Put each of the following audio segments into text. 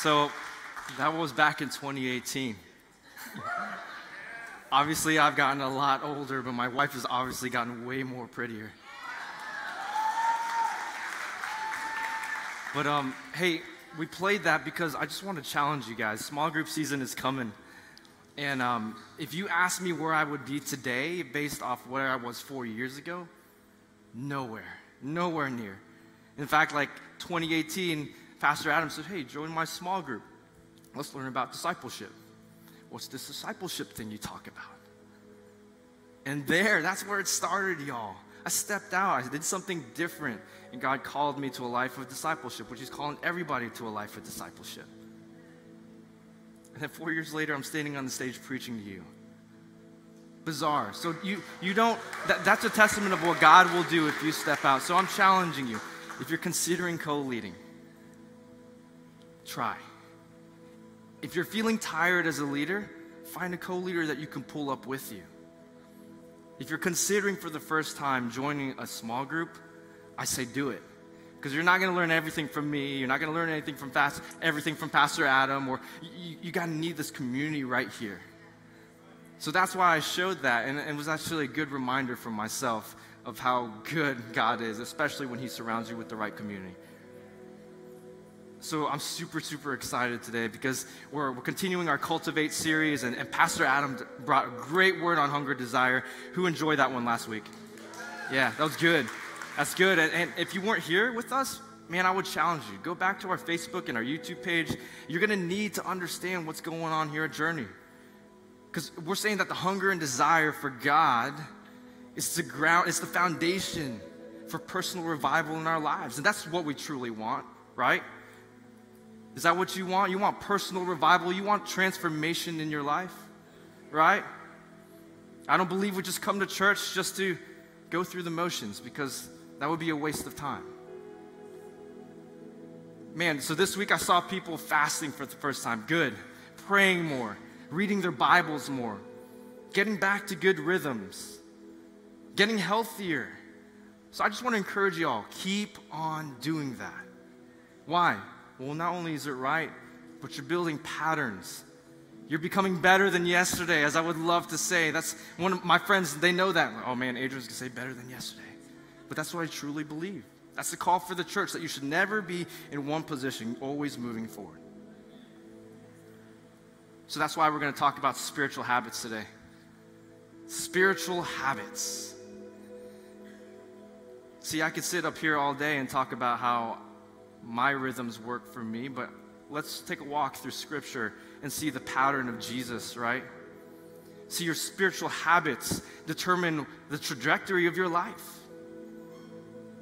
So that was back in 2018. obviously, I've gotten a lot older, but my wife has obviously gotten way more prettier. But um, hey, we played that because I just want to challenge you guys. Small group season is coming. And um, if you ask me where I would be today based off where I was four years ago, nowhere, nowhere near. In fact, like 2018, Pastor Adam said, Hey, join my small group. Let's learn about discipleship. What's this discipleship thing you talk about? And there, that's where it started, y'all. I stepped out, I did something different, and God called me to a life of discipleship, which He's calling everybody to a life of discipleship. And then four years later, I'm standing on the stage preaching to you. Bizarre. So you, you don't, that, that's a testament of what God will do if you step out. So I'm challenging you. If you're considering co leading, try. If you're feeling tired as a leader, find a co leader that you can pull up with you. If you're considering for the first time joining a small group, I say do it. Because you're not going to learn everything from me. You're not going to learn anything from fast, everything from Pastor Adam, or you, you got to need this community right here. So that's why I showed that, and it was actually a good reminder for myself of how good God is, especially when He surrounds you with the right community. So I'm super, super excited today because we're, we're continuing our Cultivate series, and, and Pastor Adam brought a great word on hunger desire. Who enjoyed that one last week? Yeah, that was good. That's good. And, and if you weren't here with us, man, I would challenge you. Go back to our Facebook and our YouTube page. You're going to need to understand what's going on here at Journey. Because we're saying that the hunger and desire for God is the ground, it's the foundation for personal revival in our lives. And that's what we truly want, right? Is that what you want? You want personal revival? You want transformation in your life? Right? I don't believe we just come to church just to go through the motions because that would be a waste of time. Man, so this week I saw people fasting for the first time. Good. Praying more, reading their Bibles more, getting back to good rhythms, getting healthier. So I just want to encourage you all keep on doing that. Why? Well, not only is it right, but you're building patterns. You're becoming better than yesterday, as I would love to say. That's one of my friends, they know that. Oh man, Adrian's gonna say better than yesterday. But that's what I truly believe. That's the call for the church that you should never be in one position, always moving forward. So that's why we're going to talk about spiritual habits today. Spiritual habits. See, I could sit up here all day and talk about how my rhythms work for me, but let's take a walk through Scripture and see the pattern of Jesus, right? See, your spiritual habits determine the trajectory of your life.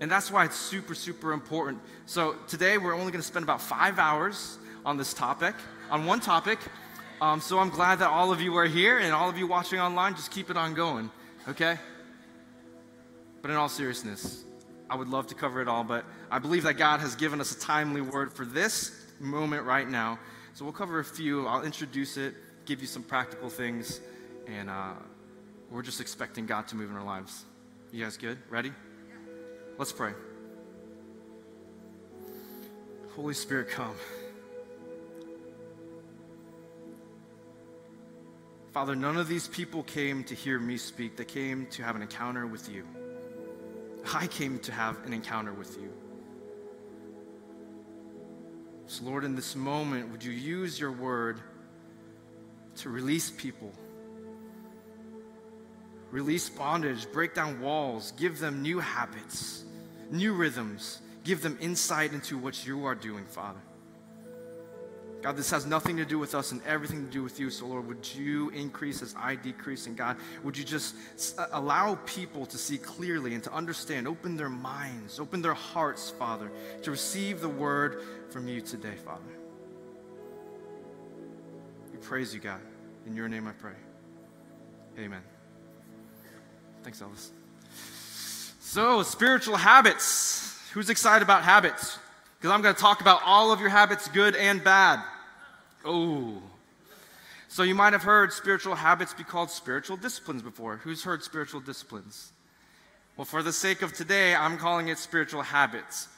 And that's why it's super, super important. So today we're only going to spend about five hours on this topic, on one topic. Um, so I'm glad that all of you are here and all of you watching online, just keep it on going, okay? But in all seriousness, I would love to cover it all, but I believe that God has given us a timely word for this moment right now. So we'll cover a few. I'll introduce it, give you some practical things, and uh, we're just expecting God to move in our lives. You guys good? Ready? Let's pray. Holy Spirit, come. Father, none of these people came to hear me speak. They came to have an encounter with you. I came to have an encounter with you. So, Lord, in this moment, would you use your word to release people? Release bondage, break down walls, give them new habits, new rhythms, give them insight into what you are doing, Father. God, this has nothing to do with us and everything to do with you. So, Lord, would you increase as I decrease? And God, would you just uh, allow people to see clearly and to understand, open their minds, open their hearts, Father, to receive the word from you today, Father. We praise you, God. In your name I pray. Amen. Thanks, Elvis. So, spiritual habits. Who's excited about habits? Because I'm going to talk about all of your habits, good and bad. Oh. So you might have heard spiritual habits be called spiritual disciplines before. Who's heard spiritual disciplines? Well, for the sake of today, I'm calling it spiritual habits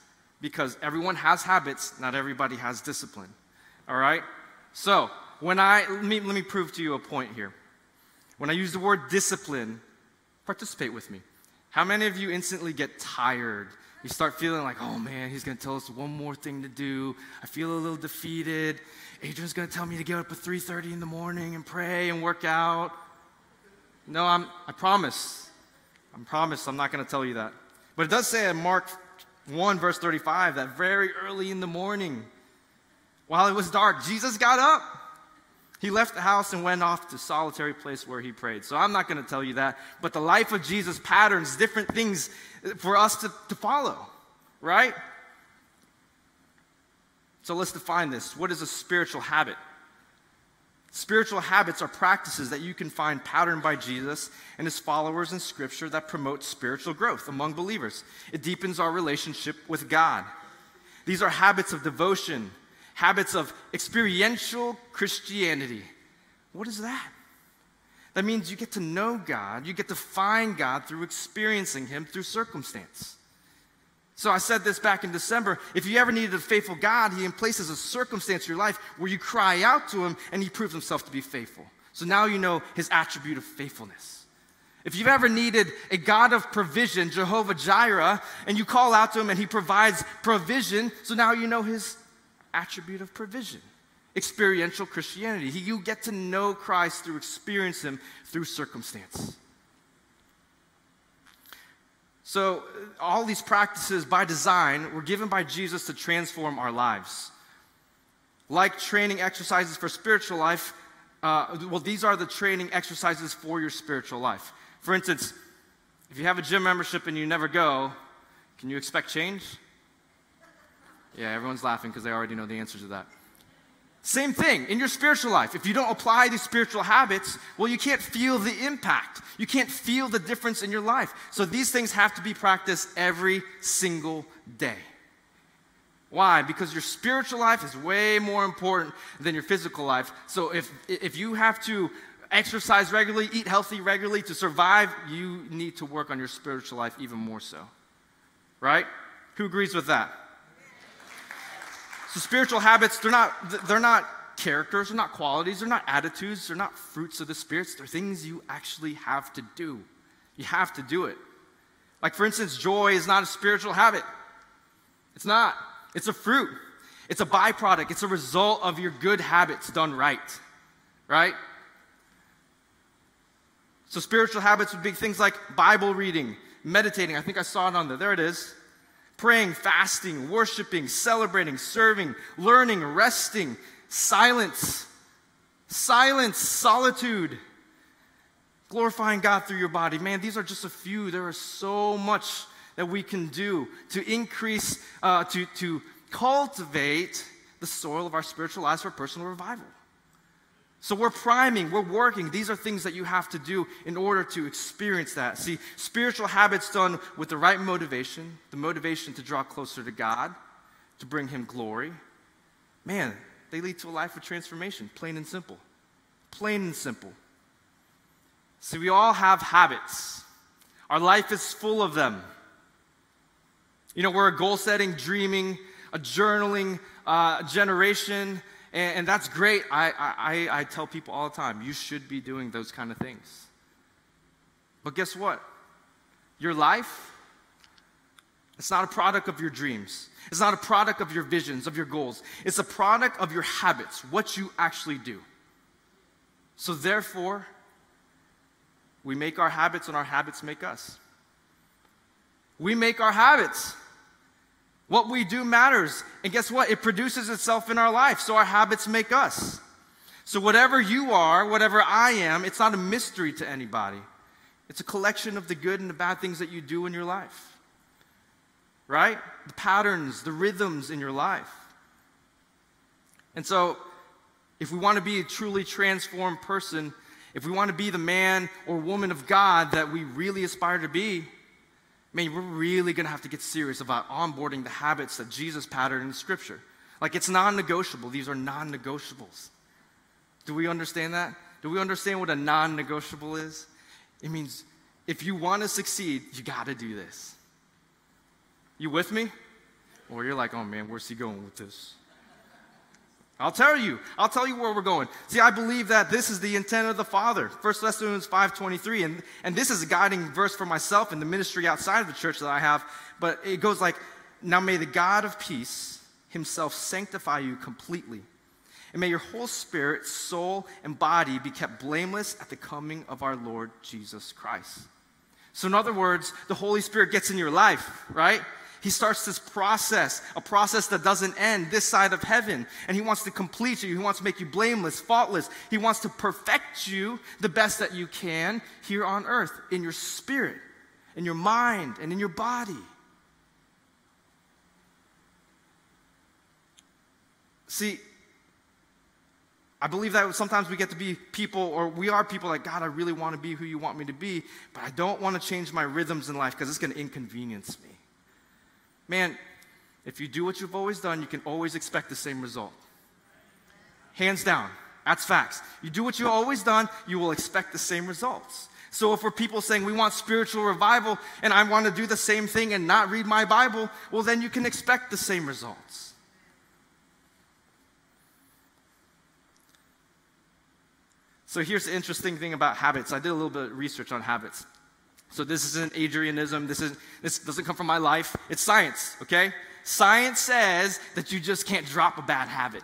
because everyone has habits, not everybody has discipline. All right? So, when I, let me, let me prove to you a point here. When I use the word discipline, participate with me. How many of you instantly get tired? You start feeling like, oh man, he's to tell us one more thing to do. I feel a little defeated. Adrian's to tell me to get up at 3:30 in the morning and pray and work out. No, I'm, I promise. I'm promise I'm not to tell you that. But it does say in Mark 1, verse 35, that very early in the morning, while it was dark, Jesus got up. He left the house and went off to a solitary place where he prayed. So I'm not going to tell you that. But the life of Jesus patterns different things for us to, to follow, right? So let's define this. What is a spiritual habit? Spiritual habits are practices that you can find patterned by Jesus and his followers in Scripture that promote spiritual growth among believers. It deepens our relationship with God. These are habits of devotion, habits of experiential Christianity. What is that? That means you get to know God, you get to find God through experiencing Him through circumstance. So I said this back in December. If you ever needed a faithful God, He places a circumstance in your life where you cry out to Him and He proves Himself to be faithful. So now you know His attribute of faithfulness. If you've ever needed a God of provision, Jehovah Jireh, and you call out to Him and He provides provision, so now you know His attribute of provision. Experiential Christianity. You get to know Christ through experience Him through circumstance. So, all these practices by design were given by Jesus to transform our lives. Like training exercises for spiritual life, uh, well, these are the training exercises for your spiritual life. For instance, if you have a gym membership and you never go, can you expect change? Yeah, everyone's laughing because they already know the answer to that. Same thing in your spiritual life. If you don't apply these spiritual habits, well, you can't feel the impact. You can't feel the difference in your life. So these things have to be practiced every single day. Why? Because your spiritual life is way more important than your physical life. So if, if you have to exercise regularly, eat healthy regularly to survive, you need to work on your spiritual life even more so. Right? Who agrees with that? So spiritual habits, they're not, they're not characters, they're not qualities, they're not attitudes, they're not fruits of the spirits, they're things you actually have to do. You have to do it. Like, for instance, joy is not a spiritual habit. It's not. It's a fruit. It's a byproduct. It's a result of your good habits done right. Right? So, spiritual habits would be things like Bible reading, meditating. I think I saw it on there. There it is praying, fasting, worshiping, celebrating, serving, learning, resting, silence, silence, solitude, glorifying God through your body. Man, these are just a few. There is so much that we can do to increase, uh, to, to cultivate the soil of our spiritual lives for personal revival. So we're priming, we're working. These are things that you have to do in order to experience that. See, spiritual habits done with the right motivation, the motivation to draw closer to God, to bring Him glory, man, they lead to a life of transformation, plain and simple. Plain and simple. See, we all have habits, our life is full of them. You know, we're a goal setting, dreaming, a journaling uh, generation. And, and that's great. I, I, I tell people all the time, you should be doing those kind of things. But guess what? Your life, it's not a product of your dreams. It's not a product of your visions, of your goals. It's a product of your habits, what you actually do. So, therefore, we make our habits and our habits make us. We make our habits. What we do matters. And guess what? It produces itself in our life. So our habits make us. So whatever you are, whatever I am, it's not a mystery to anybody. It's a collection of the good and the bad things that you do in your life. Right? The patterns, the rhythms in your life. And so, if we want to be a truly transformed person, if we want to be the man or woman of God that we really aspire to be, man, we're really going to have to get serious about onboarding the habits that Jesus patterned in Scripture. Like it's non negotiable. These are non negotiables. Do we understand that? Do we understand what a non negotiable is? It means if you want to succeed, you got to do this. You with me? Or you're like, oh man, where's he going with this? I'll tell you. I'll tell you where we're going. See, I believe that this is the intent of the Father. 1 Thessalonians 5.23. And, and this is a guiding verse for myself and the ministry outside of the church that I have. But it goes like, Now may the God of peace himself sanctify you completely. And may your whole spirit, soul, and body be kept blameless at the coming of our Lord Jesus Christ. So, in other words, the Holy Spirit gets in your life, right? He starts this process, a process that doesn't end this side of heaven. And He wants to complete you. He wants to make you blameless, faultless. He wants to perfect you the best that you can here on earth in your spirit, in your mind, and in your body. See, I believe that sometimes we get to be people, or we are people like, God, I really want to be who you want me to be, but I don't want to change my rhythms in life because it's going to inconvenience me. Man, if you do what you've always done, you can always expect the same result. Hands down. That's facts. You do what you've always done, you will expect the same results. So if we're people saying we want spiritual revival and I want to do the same thing and not read my Bible, well, then you can expect the same results. So here's the interesting thing about habits. I did a little bit of research on habits. So this isn't Adrianism. This, is, this doesn't come from my life. It's science, okay? Science says that you just can't drop a bad habit.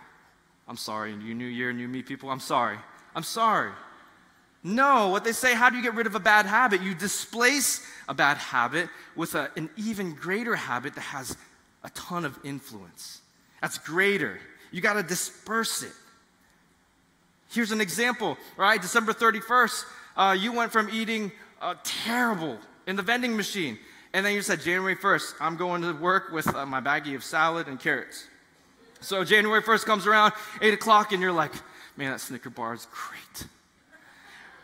I'm sorry, you new year, new me people. I'm sorry. I'm sorry. No, what they say, how do you get rid of a bad habit? You displace a bad habit with a, an even greater habit that has a ton of influence. That's greater. You got to disperse it. Here's an example, right? December 31st, uh, you went from eating uh, terrible in the vending machine. And then you said, January 1st, I'm going to work with uh, my baggie of salad and carrots. So January 1st comes around, 8 o'clock, and you're like, man, that Snicker bar is great.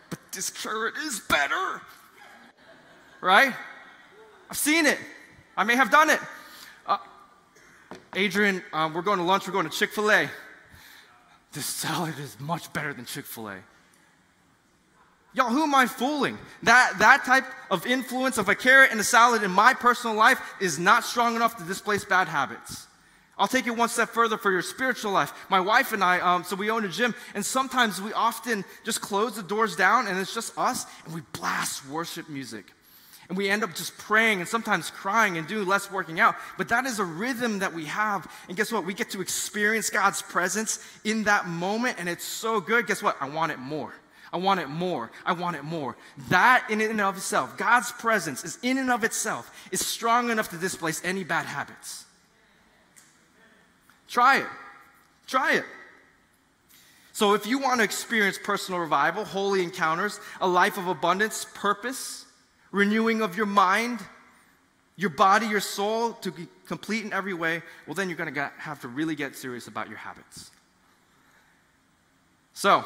But this carrot is better. Right? I've seen it. I may have done it. Uh, Adrian, um, we're going to lunch. We're going to Chick fil A. This salad is much better than Chick fil A. Y'all, who am I fooling? That, that type of influence of a carrot and a salad in my personal life is not strong enough to displace bad habits. I'll take it one step further for your spiritual life. My wife and I, um, so we own a gym, and sometimes we often just close the doors down and it's just us, and we blast worship music. And we end up just praying and sometimes crying and doing less working out. But that is a rhythm that we have. And guess what? We get to experience God's presence in that moment, and it's so good. Guess what? I want it more. I want it more. I want it more. That in and of itself, God's presence is in and of itself, is strong enough to displace any bad habits. Try it. Try it. So, if you want to experience personal revival, holy encounters, a life of abundance, purpose, renewing of your mind, your body, your soul to be complete in every way, well, then you're going to have to really get serious about your habits. So,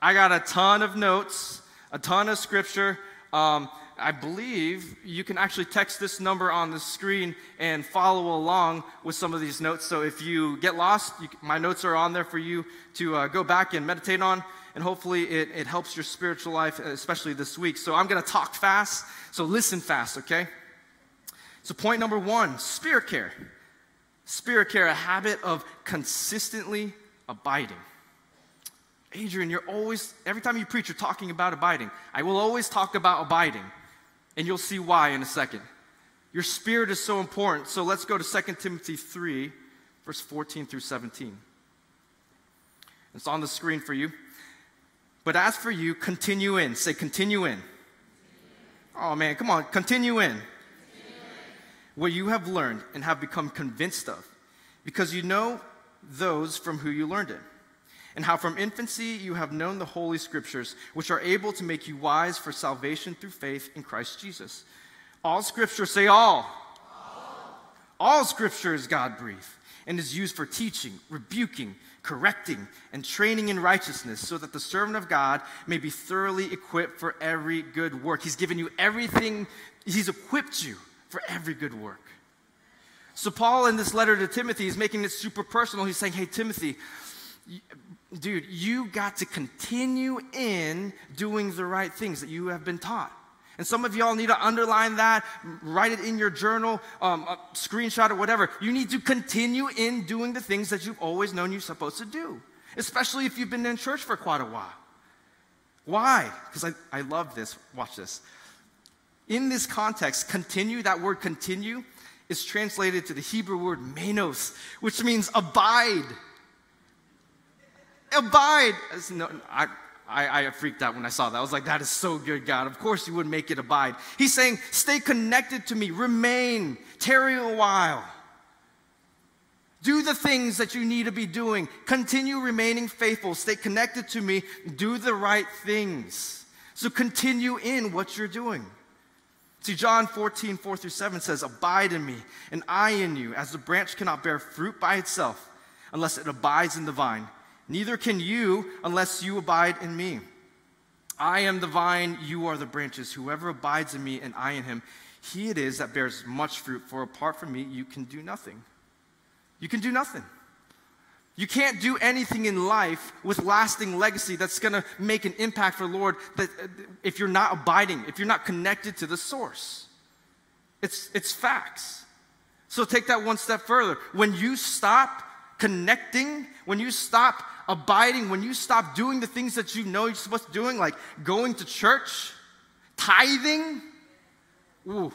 I got a ton of notes, a ton of scripture. Um, I believe you can actually text this number on the screen and follow along with some of these notes. So if you get lost, you, my notes are on there for you to uh, go back and meditate on, and hopefully it, it helps your spiritual life, especially this week. So I'm going to talk fast, so listen fast, okay? So, point number one spirit care. Spirit care, a habit of consistently abiding. Adrian, you're always, every time you preach, you're talking about abiding. I will always talk about abiding, and you'll see why in a second. Your spirit is so important. So let's go to 2 Timothy 3, verse 14 through 17. It's on the screen for you. But as for you, continue in. Say, continue in. Oh man, come on, continue in. What you have learned and have become convinced of, because you know those from who you learned it and how from infancy you have known the Holy Scriptures, which are able to make you wise for salvation through faith in Christ Jesus. All Scripture, say all. All, all Scripture is God breathed and is used for teaching, rebuking, correcting, and training in righteousness, so that the servant of God may be thoroughly equipped for every good work. He's given you everything, He's equipped you for every good work. So, Paul, in this letter to Timothy, is making it super personal. He's saying, Hey, Timothy, dude, you got to continue in doing the right things that you have been taught. And some of y'all need to underline that, write it in your journal, um, screenshot or whatever. You need to continue in doing the things that you've always known you're supposed to do, especially if you've been in church for quite a while. Why? Because I, I love this. Watch this. In this context, continue, that word continue, is translated to the Hebrew word menos, which means abide. Abide. No, I, I, I, freaked out when I saw that. I was like, that is so good, God. Of course you would make it abide. He's saying, stay connected to me, remain, tarry a while. Do the things that you need to be doing. Continue remaining faithful. Stay connected to me. Do the right things. So continue in what you're doing. See, John 14, 4 through 7 says, Abide in me, and I in you, as the branch cannot bear fruit by itself unless it abides in the vine. Neither can you unless you abide in me. I am the vine, you are the branches. Whoever abides in me and I in him, he it is that bears much fruit, for apart from me, you can do nothing. You can do nothing. You can't do anything in life with lasting legacy that's going to make an impact for the Lord that uh, if you're not abiding, if you're not connected to the source. It's, it's facts. So take that one step further. When you stop connecting, when you stop abiding, when you stop doing the things that you know you're supposed to doing, like going to church, tithing, ooh,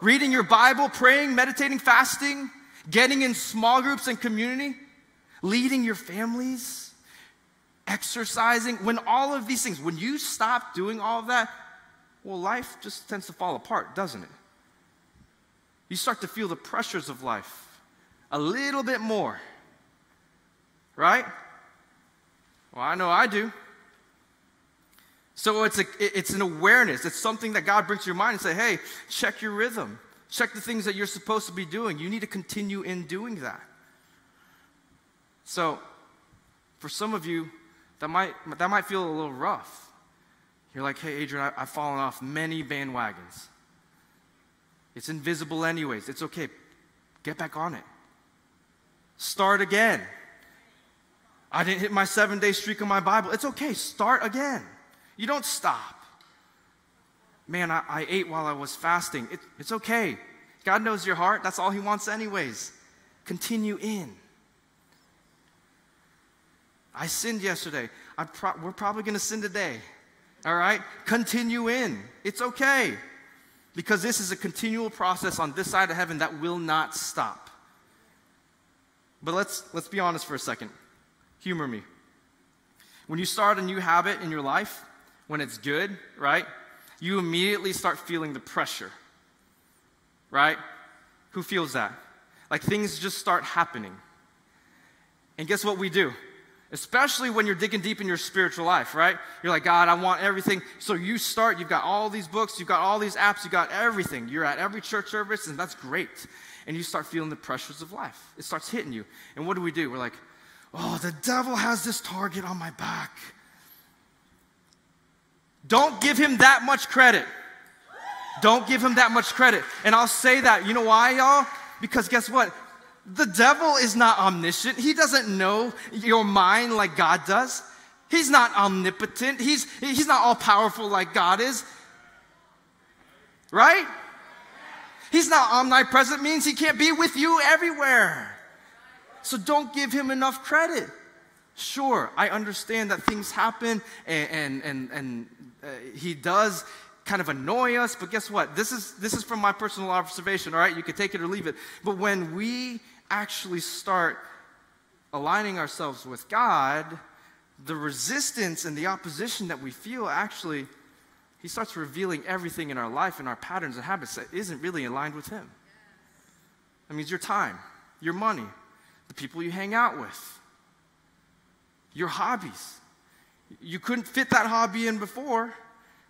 reading your Bible, praying, meditating, fasting, getting in small groups and community, leading your families, exercising, when all of these things, when you stop doing all of that, well, life just tends to fall apart, doesn't it? You start to feel the pressures of life a little bit more. Right? Well, I know I do. So it's, a, it's an awareness. It's something that God brings to your mind and say, hey, check your rhythm. Check the things that you're supposed to be doing. You need to continue in doing that. So, for some of you, that might, that might feel a little rough. You're like, hey, Adrian, I, I've fallen off many bandwagons. It's invisible, anyways. It's okay. Get back on it. Start again. I didn't hit my seven day streak on my Bible. It's okay. Start again. You don't stop. Man, I, I ate while I was fasting. It, it's okay. God knows your heart. That's all He wants, anyways. Continue in. I sinned yesterday. Pro- we're probably going to sin today. All right? Continue in. It's okay. Because this is a continual process on this side of heaven that will not stop. But let's, let's be honest for a second. Humor me. When you start a new habit in your life, when it's good, right, you immediately start feeling the pressure, right? Who feels that? Like things just start happening. And guess what we do? Especially when you're digging deep in your spiritual life, right? You're like, God, I want everything. So you start, you've got all these books, you've got all these apps, you've got everything. You're at every church service, and that's great and you start feeling the pressures of life. It starts hitting you. And what do we do? We're like, oh, the devil has this target on my back. Don't give him that much credit. Don't give him that much credit. And I'll say that. You know why, y'all? Because guess what? The devil is not omniscient. He doesn't know your mind like God does. He's not omnipotent. He's, he's not all powerful like God is. Right? He's not omnipresent, means he can't be with you everywhere. So don't give him enough credit. Sure, I understand that things happen and, and, and, and uh, he does kind of annoy us, but guess what? This is, this is from my personal observation, all right? You can take it or leave it. But when we actually start aligning ourselves with God, the resistance and the opposition that we feel actually he starts revealing everything in our life and our patterns and habits that isn't really aligned with Him. That means your time, your money, the people you hang out with, your hobbies. You couldn't fit that hobby in before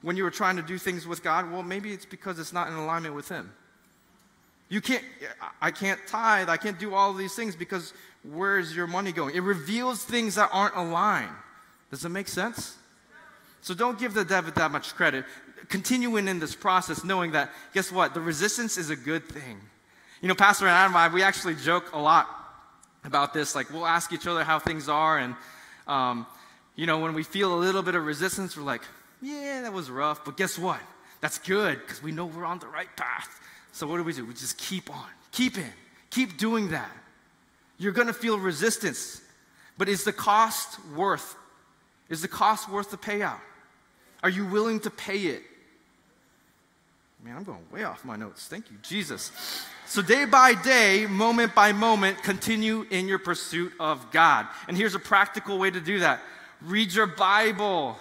when you were trying to do things with God. Well, maybe it's because it's not in alignment with Him. You can't, I can't tithe, I can't do all of these things because where's your money going? It reveals things that aren't aligned. Does it make sense? So don't give the devil that much credit. Continuing in this process, knowing that, guess what? The resistance is a good thing. You know, Pastor and I, we actually joke a lot about this. Like, we'll ask each other how things are. And, um, you know, when we feel a little bit of resistance, we're like, yeah, that was rough. But guess what? That's good because we know we're on the right path. So what do we do? We just keep on, keep in, keep doing that. You're going to feel resistance, but is the cost worth? Is the cost worth the payout? Are you willing to pay it? Man, I'm going way off my notes. Thank you, Jesus. So, day by day, moment by moment, continue in your pursuit of God. And here's a practical way to do that read your Bible.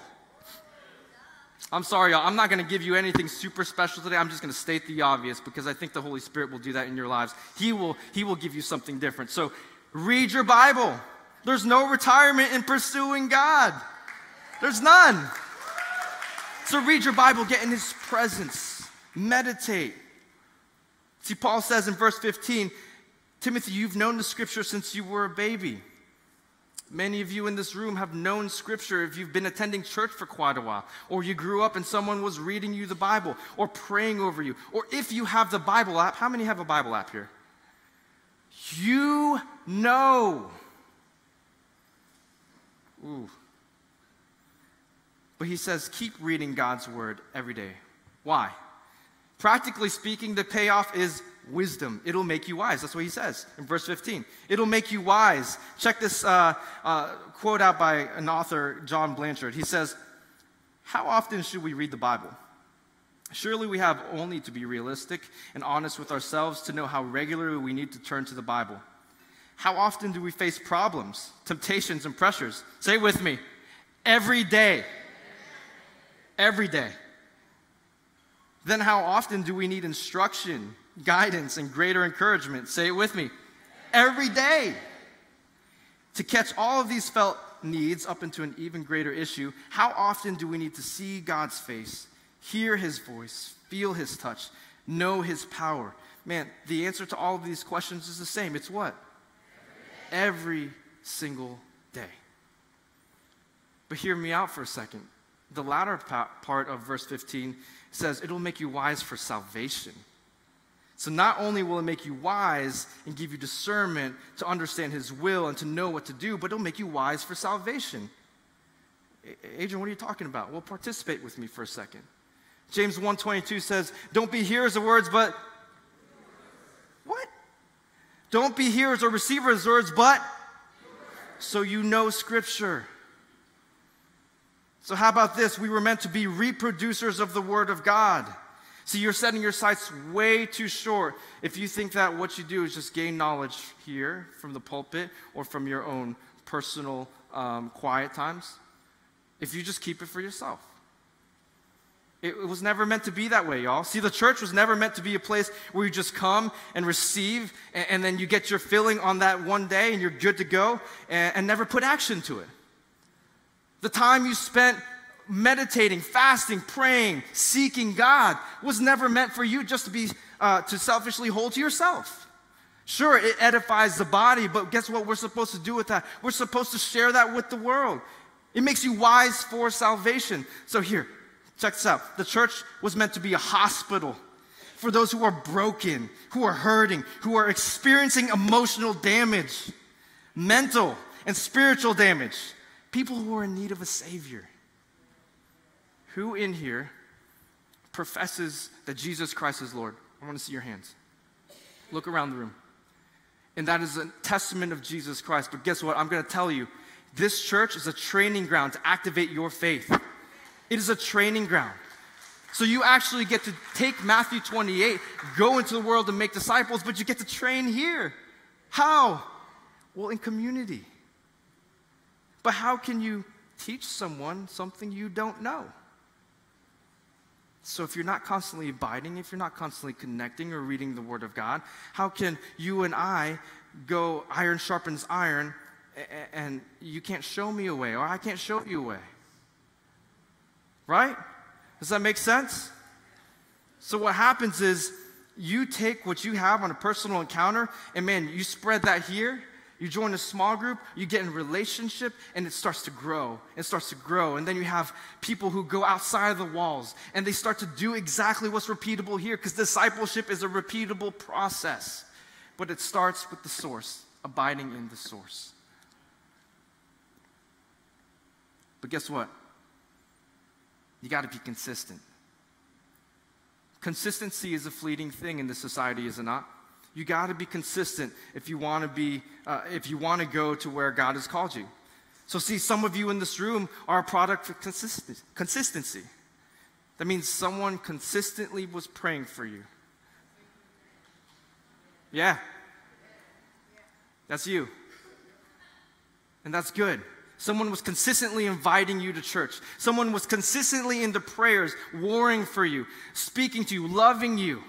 I'm sorry, y'all. I'm not going to give you anything super special today. I'm just going to state the obvious because I think the Holy Spirit will do that in your lives. He will, he will give you something different. So, read your Bible. There's no retirement in pursuing God, there's none. So, read your Bible, get in His presence, meditate. See, Paul says in verse 15, Timothy, you've known the scripture since you were a baby. Many of you in this room have known Scripture if you've been attending church for quite a while, or you grew up and someone was reading you the Bible, or praying over you, or if you have the Bible app. How many have a Bible app here? You know. Ooh. But he says, keep reading God's Word every day. Why? Practically speaking, the payoff is wisdom. It'll make you wise. That's what he says in verse 15. It'll make you wise. Check this uh, uh, quote out by an author, John Blanchard. He says, How often should we read the Bible? Surely we have only to be realistic and honest with ourselves to know how regularly we need to turn to the Bible. How often do we face problems, temptations, and pressures? Say with me every day. Every day. Then, how often do we need instruction, guidance, and greater encouragement. Say it with me. Every day. To catch all of these felt needs up into an even greater issue, how often do we need to see God's face, hear his voice, feel his touch, know his power? Man, the answer to all of these questions is the same. It's what? Every, Every single day. But hear me out for a second. The latter part of verse 15 says, It'll make you wise for salvation. So, not only will it make you wise and give you discernment to understand His will and to know what to do, but it'll make you wise for salvation. Adrian, what are you talking about? Well, participate with me for a second. James 1:22 says, "Don't be hearers of words, but what? Don't be hearers or receivers of words, but so you know Scripture." So, how about this? We were meant to be reproducers of the Word of God. See, you're setting your sights way too short if you think that what you do is just gain knowledge here from the pulpit or from your own personal um, quiet times. If you just keep it for yourself. It, was never meant to be that way, y'all. See, the church was never meant to be a place where you just come and receive and, and then you get your filling on that one day and you're good to go and, and never put action to it. The time you spent meditating, fasting, praying, seeking God was never meant for you just to be uh, to selfishly hold to yourself. Sure, it edifies the body, but guess what we're supposed to do with that? We're supposed to share that with the world. It makes you wise for salvation. So here, check this out. The church was meant to be a hospital for those who are broken, who are hurting, who are experiencing emotional damage, mental and spiritual damage, people who are in need of a savior. Who in here professes that Jesus Christ is Lord? I want to see your hands. Look around the room. And that is a testament of Jesus Christ. But guess what? I'm going to tell you this church is a training ground to activate your faith. It is a training ground. So you actually get to take Matthew 28, go into the world and make disciples, but you get to train here. How? Well, in community. But how can you teach someone something you don't know? So, if you're not constantly abiding, if you're not constantly connecting or reading the Word of God, how can you and I go iron sharpens iron and you can't show me a way or I can't show you a way? Right? Does that make sense? So, what happens is you take what you have on a personal encounter and man, you spread that here you join a small group, you get in relationship, and it starts to grow. It starts to grow. And then you have people who go outside the walls and they start to do exactly what's repeatable here because discipleship is a repeatable process. But it starts with the source, abiding in the source. But guess what? You got to be consistent. Consistency is a fleeting thing in this society, is it not? You got to be consistent if you want to be, uh, if you want to go to where God has called you. So, see, some of you in this room are a product of consistency. That means someone consistently was praying for you. Yeah. That's you. And that's good. Someone was consistently inviting you to church. Someone was consistently into prayers, warring for you, speaking to you, loving you.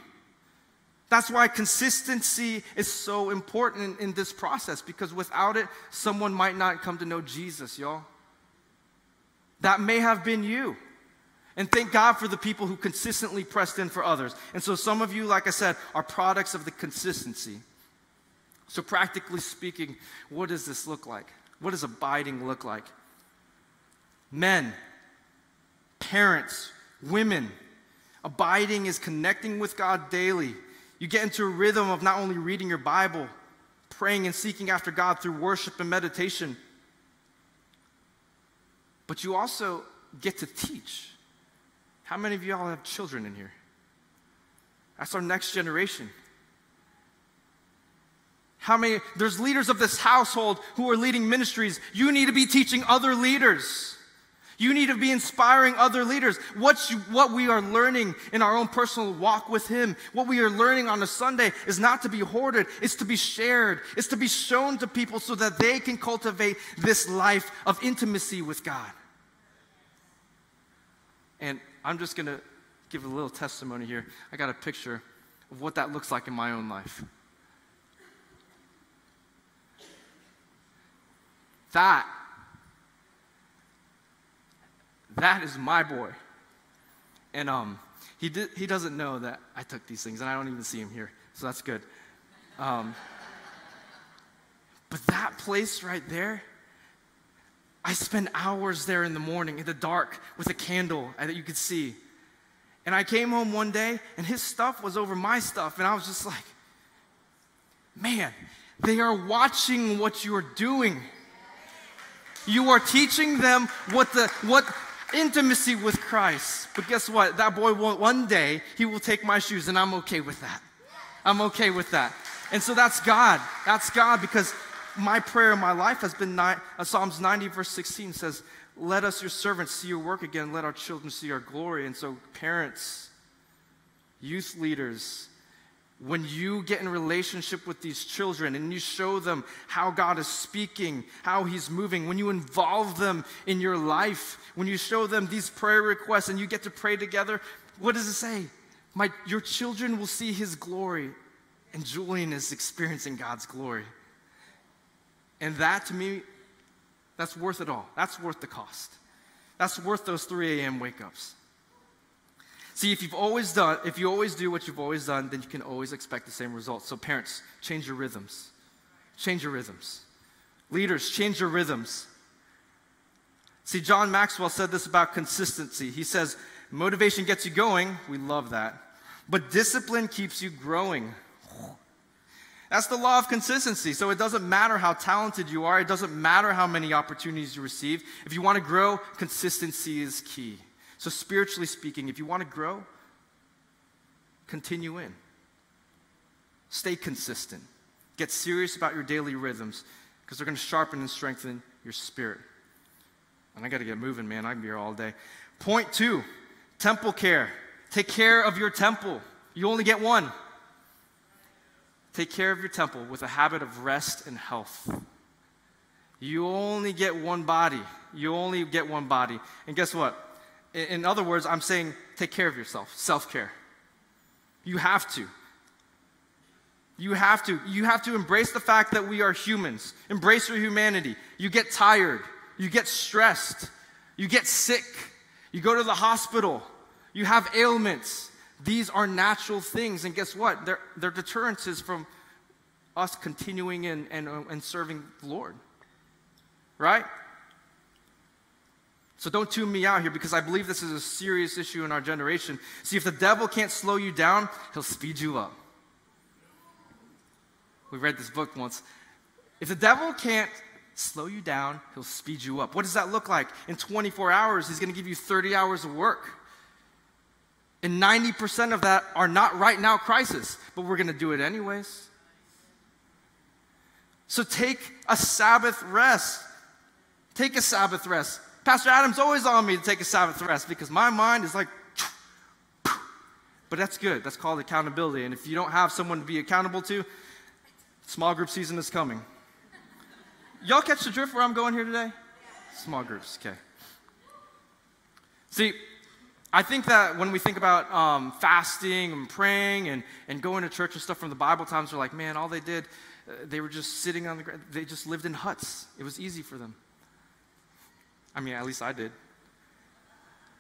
That's why consistency is so important in, this process because without it, someone might not come to know Jesus, y'all. That may have been you. And thank God for the people who consistently pressed in for others. And so some of you, like I said, are products of the consistency. So, practically speaking, what does this look like? What does abiding look like? Men, parents, women, abiding is connecting with God daily. You get into a rhythm of not only reading your Bible, praying and seeking after God through worship and meditation, but you also get to teach. How many of y'all have children in here? That's our next generation. How many, there's leaders of this household who are leading ministries. You need to be teaching other leaders. You need to be inspiring other leaders. What, you, what we are learning in our own personal walk with Him, what we are learning on a Sunday is not to be hoarded, it's to be shared, it's to be shown to people so that they can cultivate this life of intimacy with God. And I'm just going to give a little testimony here. I got a picture of what that looks like in my own life. That, that is my boy. And um, he, did, he doesn't know that I took these things, and I don't even see him here, so that's good. Um, but that place right there, I spend hours there in the morning in the dark with a candle that you could see. And I came home one day and his stuff was over my stuff. And I was just like, man, they are watching what you are doing. You are teaching them what the what intimacy with Christ. But guess what? That boy will one day he will take my shoes and I'm okay with that. I'm okay with that. And so that's God. That's God because my prayer in my life has been uh, Psalms 90, verse 16 says, Let us, your servants, see your work again. Let our children see our glory. And so, parents, youth leaders, when you get in relationship with these children and you show them how God is speaking, how He's moving, when you involve them in your life, when you show them these prayer requests and you get to pray together, what does it say? My, your children will see His glory. And Julian is experiencing God's glory. And that to me, that's worth it all. That's worth the cost. That's worth those 3 a.m. wake ups. See, if you've always done, if you always do what you've always done, then you can always expect the same results. So, parents, change your rhythms. Change your rhythms. Leaders, change your rhythms. See, John Maxwell said this about consistency. He says, motivation gets you going. We love that. But discipline keeps you growing. That's the law of consistency. So it doesn't matter how talented you are, it doesn't matter how many opportunities you receive. If you want to grow, consistency is key. So, spiritually speaking, if you want to grow, continue in. Stay consistent. Get serious about your daily rhythms because they're going to sharpen and strengthen your spirit. And I got to get moving, man. I can be here all day. Point two temple care. Take care of your temple. You only get one. Take care of your temple with a habit of rest and health. You only get one body. You only get one body. And guess what? In other words, I'm saying take care of yourself, self care. You have to. You have to. You have to embrace the fact that we are humans. Embrace your humanity. You get tired. You get stressed. You get sick. You go to the hospital. You have ailments. These are natural things. And guess what? They're, they're deterrences from us continuing and, and, and serving the Lord. Right? So don't tune me out here because I believe this is a serious issue in our generation. See, if the devil can't slow you down, he'll speed you up. We read this book once. If the devil can't slow you down, he'll speed you up. What does that look like? In 24 hours, he's going to give you 30 hours of work. And 90% of that are not right now crisis, but we're going to do it anyways. So take a Sabbath rest. Take a Sabbath rest. Pastor Adam's always on me to take a Sabbath rest because my mind is like, but that's good. That's called accountability. And if you don't have someone to be accountable to, small group season is coming. Y'all catch the drift where I'm going here today? Small groups, okay. See, I think that when we think about um, fasting and praying and, and going to church and stuff from the Bible times, we're like, man, all they did, uh, they were just sitting on the ground. They just lived in huts. It was easy for them. I mean, at least I did.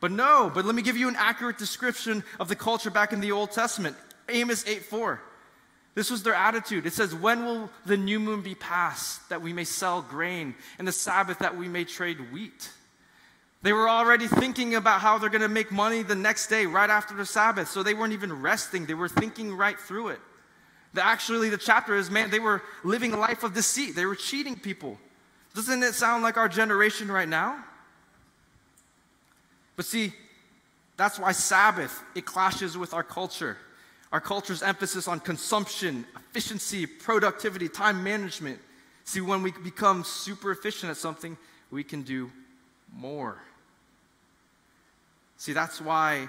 But no, but let me give you an accurate description of the culture back in the Old Testament. Amos 8 4. This was their attitude. It says, When will the new moon be passed that we may sell grain, and the Sabbath that we may trade wheat? They were already thinking about how they're going to make money the next day, right after the Sabbath. So they weren't even resting, they were thinking right through it. The, actually, the chapter is man, they were living a life of deceit, they were cheating people. Doesn't it sound like our generation right now? But see, that's why Sabbath, it clashes with our culture. Our culture's emphasis on consumption, efficiency, productivity, time management. See, when we become super efficient at something, we can do more. See, that's why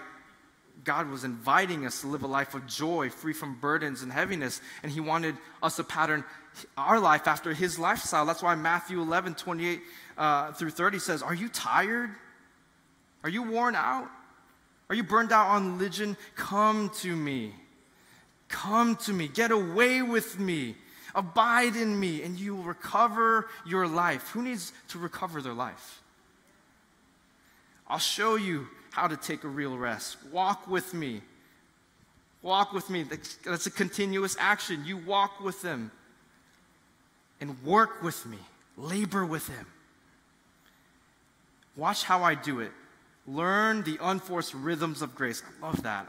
God was inviting us to live a life of joy, free from burdens and heaviness. And He wanted us to pattern our life after His lifestyle. That's why Matthew 11, 28 uh, through 30 says, Are you tired? Are you worn out? Are you burned out on religion? Come to me. Come to me. Get away with me. Abide in me, and you will recover your life. Who needs to recover their life? I'll show you how to take a real rest. Walk with me. Walk with me. That's a continuous action. You walk with Him and work with me, labor with Him. Watch how I do it. Learn the unforced rhythms of grace. I love that.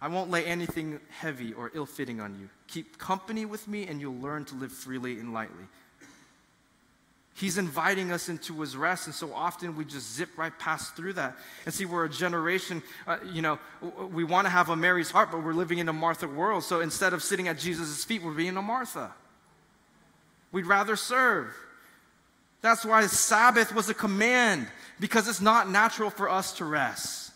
I won't lay anything heavy or ill fitting on you. Keep company with me, and you'll learn to live freely and lightly. He's inviting us into his rest, and so often we just zip right past through that. And see, we're a generation, uh, you know, we want to have a Mary's heart, but we're living in a Martha world. So instead of sitting at Jesus' feet, we're being a Martha. We'd rather serve. That's why Sabbath was a command, because it's not natural for us to rest.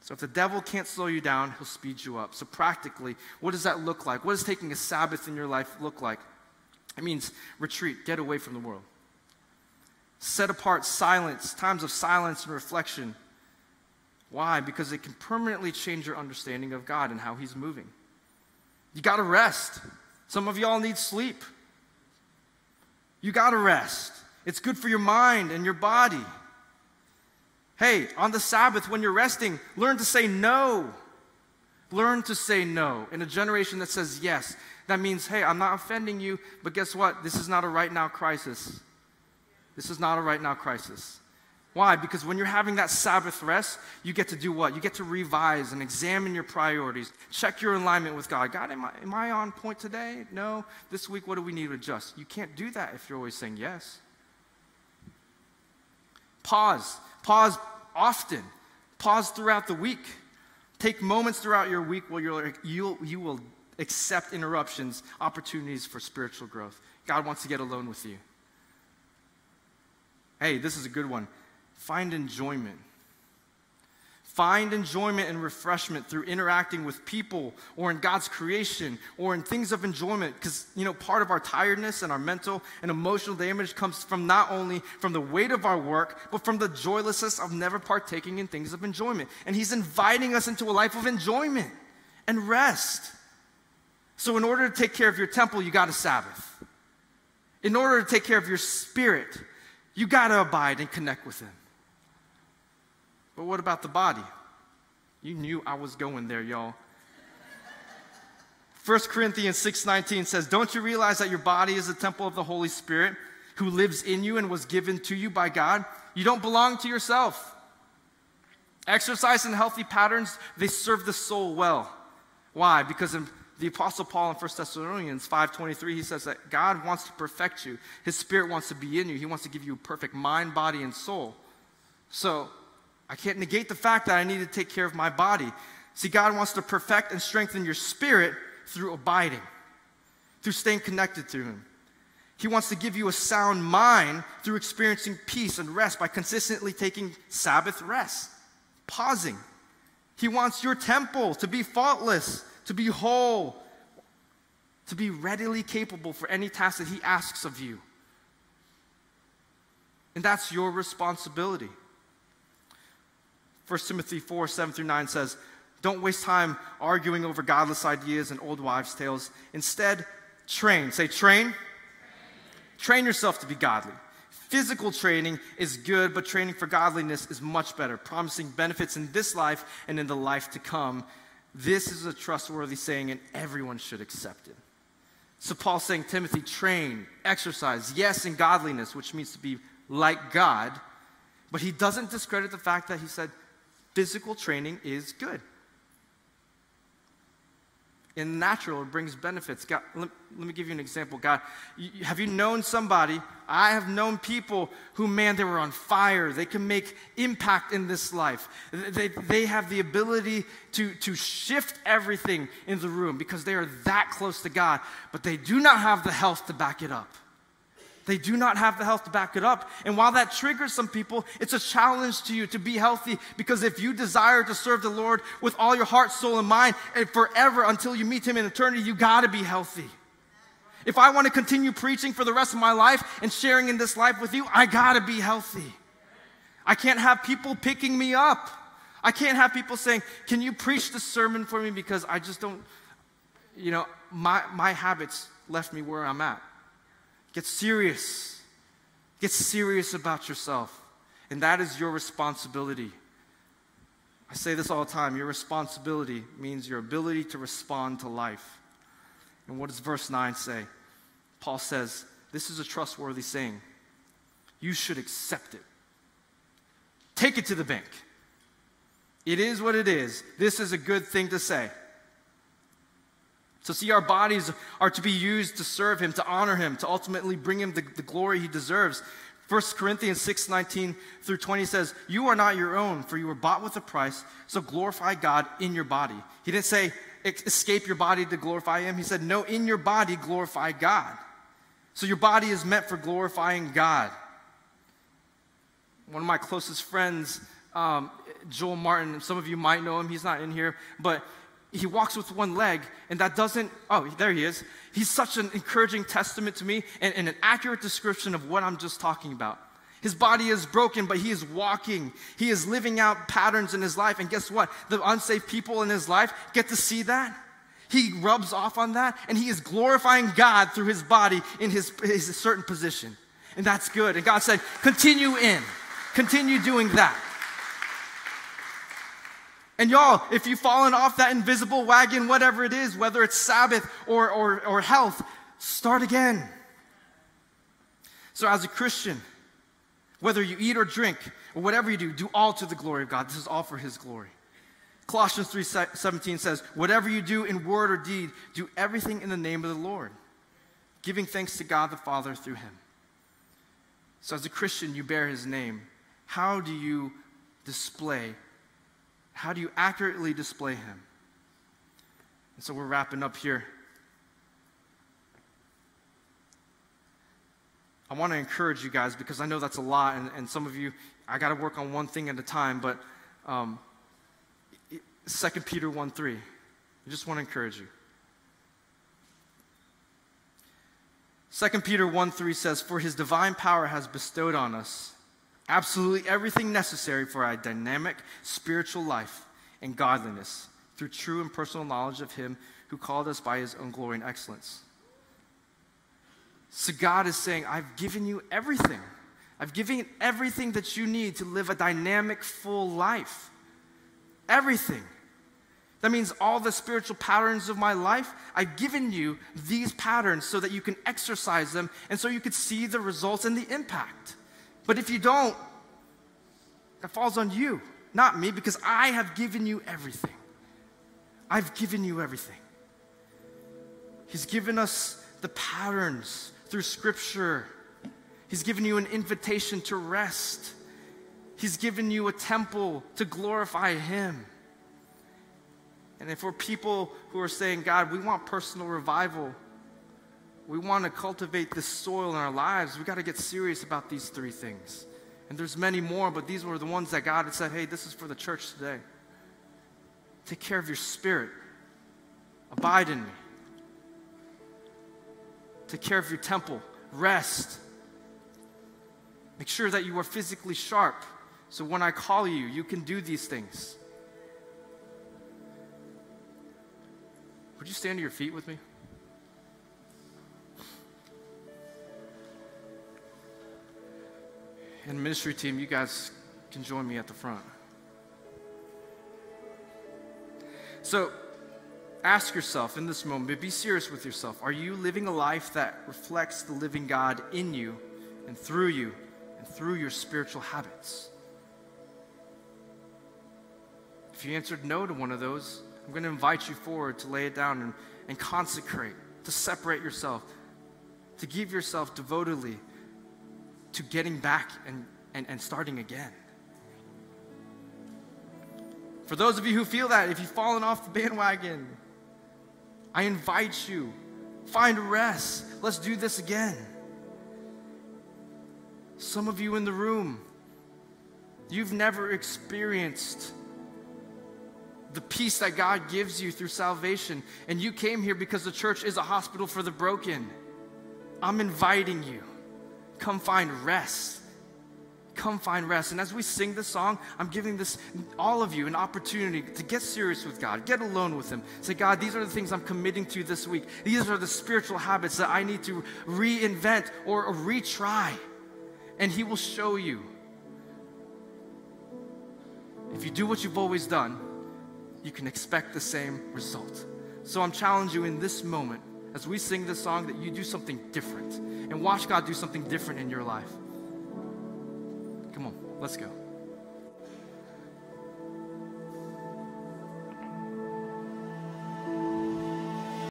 So if the devil can't slow you down, he'll speed you up. So practically, what does that look like? What does taking a Sabbath in your life look like? It means retreat, get away from the world set apart silence, times of silence and reflection. Why? Because it can permanently change your understanding of God and how He's moving. You got to rest. Some of y'all need sleep. You got to rest. It's good for your mind and your body. Hey, on the Sabbath, when you're resting, learn to say no. Learn to say no in a generation that says yes. That means, hey, I'm not offending you, but guess what? This is not a right now crisis. This is not a right now crisis. Why? Because when you're having that Sabbath rest, you get to do what? You get to revise and examine your priorities, check your alignment with God. God, am I, am I on point today? No. This week, what do we need to adjust? You can't do that if you're always saying yes. Pause. Pause often. Pause throughout the week. Take moments throughout your week where you're, you'll, you will accept interruptions, opportunities for spiritual growth. God wants to get alone with you. Hey, this is a good one. Find enjoyment. Find enjoyment and refreshment through interacting with people or in God's creation or in things of enjoyment. Because, you know, part of our tiredness and our mental and emotional damage comes from not only from the weight of our work, but from the joylessness of never partaking in things of enjoyment. And He's inviting us into a life of enjoyment and rest. So, in order to take care of your temple, you got a Sabbath. In order to take care of your spirit, you got to abide and connect with Him. But what about the body? You knew I was going there, y'all. 1 Corinthians 6:19 says, "Don't you realize that your body is a temple of the Holy Spirit who lives in you and was given to you by God? You don't belong to yourself." Exercise and healthy patterns, they serve the soul well. Why? Because in the apostle paul in 1 thessalonians 5.23 he says that god wants to perfect you his spirit wants to be in you he wants to give you a perfect mind body and soul so i can't negate the fact that i need to take care of my body See, God wants to perfect and strengthen your spirit through abiding, through staying connected to Him. He wants to give you a sound mind through experiencing peace and rest by consistently taking Sabbath rest, pausing. He wants your temple to be faultless, to be whole, to be readily capable for any task that He asks of you. And that's your responsibility. 1 Timothy 4 7 through 9 says, Don't waste time arguing over godless ideas and old wives' tales. Instead, train. Say, train. Train yourself to be godly. Physical training is good, but training for godliness is much better, promising benefits in this life and in the life to come. This is a trustworthy saying, and everyone should accept it. So, Paul's saying, Timothy, train, exercise, yes, in godliness, which means to be like God, but he doesn't discredit the fact that he said, physical training is good. In natural, it brings benefits. God, let, let me give you an example. God, you, have you known somebody? I have known people who, man, they were on fire. They can make impact in this life. They, they have the ability to, to shift everything in the room because they are that close to God, but they do not have the health to back it up. They do not have the health to back it up. And while that triggers some people, it's a challenge to you to be healthy because if you desire to serve the Lord with all your heart, soul, and mind, and forever until you meet Him in eternity, you got to be healthy. If I want to continue preaching for the rest of my life and sharing in this life with you, I got to be healthy. I can't have people picking me up. I can't have people saying, Can you preach the sermon for me? Because I just don't, you know, my, my habits left me where I'm at. Get serious. Get serious about yourself. And that is your responsibility. I say this all the time your responsibility means your ability to respond to life. And what does verse 9 say? Paul says, This is a trustworthy saying. You should accept it. Take it to the bank. It is what it is. This is a good thing to say. So, see, our bodies are to be used to serve Him, to honor Him, to ultimately bring Him the, the glory He deserves. 1 Corinthians 6 19 through 20 says, You are not your own, for you were bought with a price, so glorify God in your body. He didn't say, Escape your body to glorify Him. He said, No, in your body, glorify God. So, your body is meant for glorifying God. One of my closest friends, um, Joel Martin, some of you might know him, he's not in here, but he walks with one leg, and that doesn't, oh, there he is. He's such an encouraging testament to me and, and, an accurate description of what I'm just talking about. His body is broken, but he is walking. He is living out patterns in his life. And guess what? The unsafe people in his life get to see that. He rubs off on that, and he is glorifying God through his body in his, his certain position. And that's good. And God said, continue in, continue doing that. And y'all, if you've fallen off that invisible wagon, whatever it is, whether it's Sabbath or, or, or health, start again. So, as a Christian, whether you eat or drink or whatever you do, do all to the glory of God. This is all for His glory. Colossians 3:17 says, "Whatever you do in word or deed, do everything in the name of the Lord, giving thanks to God the Father through him." So as a Christian, you bear his name. How do you display how do you accurately display him? And so we're wrapping up here. I want to encourage you guys because I know that's a lot, and, and some of you, I got to work on one thing at a time, but um, 2 Peter 1 3, I just want to encourage you. 2 Peter 1 3 says, For his divine power has bestowed on us absolutely everything necessary for a dynamic spiritual life and godliness through true and personal knowledge of Him who called us by His own glory and excellence. So God is saying, I've given you everything. I've given you everything that you need to live a dynamic, full life. Everything. That means all the spiritual patterns of my life, I've given you these patterns so that you can exercise them and so you could see the results and the impact. But if you don't, that falls on you, not me, because I have given you everything. I've given you everything. He's given us the patterns through Scripture. He's given you an invitation to rest. He's given you a temple to glorify Him. And if we're people who are saying, God, we want personal revival, we want to cultivate this soil in our lives, we got to get serious about these three things. And there's many more, but these were the ones that God had said, hey, this is for the church today. Take care of your spirit. Abide in me. Take care of your temple. Rest. Make sure that you are physically sharp. So when I call you, you can do these things. Would you stand to your feet with me? And ministry team, you guys can join me at the front. So ask yourself in this moment, be serious with yourself. Are you living a life that reflects the living God in you and through you and through your spiritual habits? If you answered no to one of those, I'm going to invite you forward to lay it down and, and consecrate, to separate yourself, to give yourself devotedly to getting back and, and, and starting again. For those of you who feel that, if you've fallen off the bandwagon, I invite you, find rest. Let's do this again. Some of you in the room, you've never experienced the peace that God gives you through salvation. And you came here because the church is a hospital for the broken. I'm inviting you. Come find rest. Come find rest. And as we sing this song, I'm giving this all of you an opportunity to get serious with God, get alone with Him. Say, God, these are the things I'm committing to this week. These are the spiritual habits that I need to reinvent or, retry. And He will show you. If you do what you've always done, you can expect the same result. So I'm challenging you in this moment, as we sing this song, that you do something different and watch God do something different in your life. Come on, let's go.